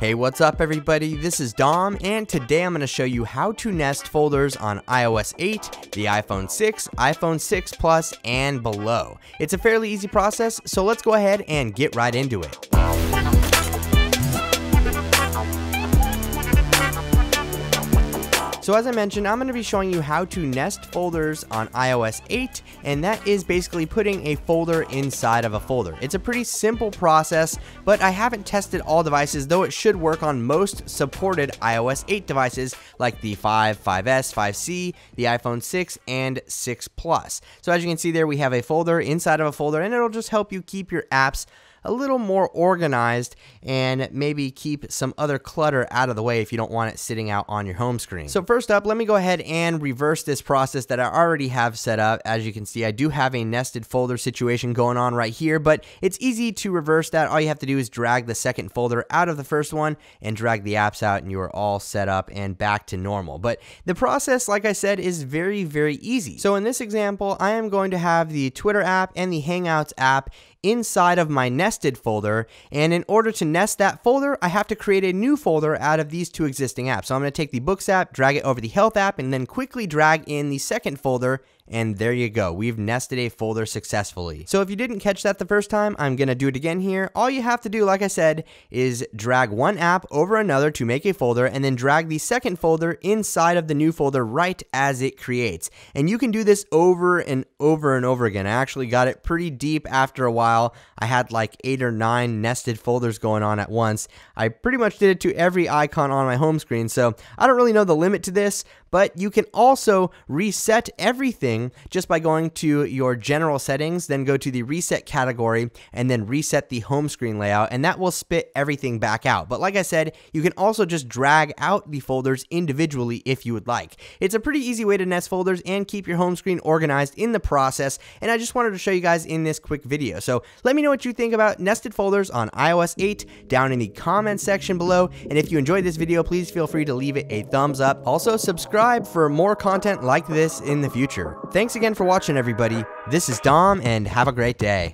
Hey, what's up everybody? This is Dom, and today I'm going to show you how to nest folders on iOS 8, the iPhone 6, iPhone 6 Plus, and below. It's a fairly easy process, so let's go ahead and get right into it. So as I mentioned, I'm going to be showing you how to nest folders on iOS 8, and that is basically putting a folder inside of a folder. It's a pretty simple process, but I haven't tested all devices, though it should work on most supported iOS 8 devices like the 5, 5S, 5C, the iPhone 6, and 6 Plus. So as you can see there, we have a folder inside of a folder, and it'll just help you keep your apps a little more organized and maybe keep some other clutter out of the way if you don't want it sitting out on your home screen. So first up, let me go ahead and reverse this process that I already have set up. As you can see, I do have a nested folder situation going on right here, but it's easy to reverse that. All you have to do is drag the second folder out of the first one and drag the apps out and you are all set up and back to normal. But the process, like I said, is very, very easy. So in this example, I am going to have the Twitter app and the Hangouts app inside of my nested folder. And in order to nest that folder, I have to create a new folder out of these two existing apps. So I'm going to take the Books app, drag it over the Health app, and then quickly drag in the second folder and there you go, we've nested a folder successfully. So if you didn't catch that the first time, I'm gonna do it again here. All you have to do, like I said, is drag one app over another to make a folder and then drag the second folder inside of the new folder right as it creates. And you can do this over and over and over again. I actually got it pretty deep after a while. I had like eight or nine nested folders going on at once. I pretty much did it to every icon on my home screen, so I don't really know the limit to this, but you can also reset everything just by going to your general settings, then go to the reset category, and then reset the home screen layout, and that will spit everything back out. But like I said, you can also just drag out the folders individually if you would like. It's a pretty easy way to nest folders and keep your home screen organized in the process, and I just wanted to show you guys in this quick video. So let me know what you think about nested folders on iOS 8 down in the comments section below, and if you enjoyed this video, please feel free to leave it a thumbs up. Also, subscribe subscribe for more content like this in the future. Thanks again for watching, everybody. This is Dom, and have a great day.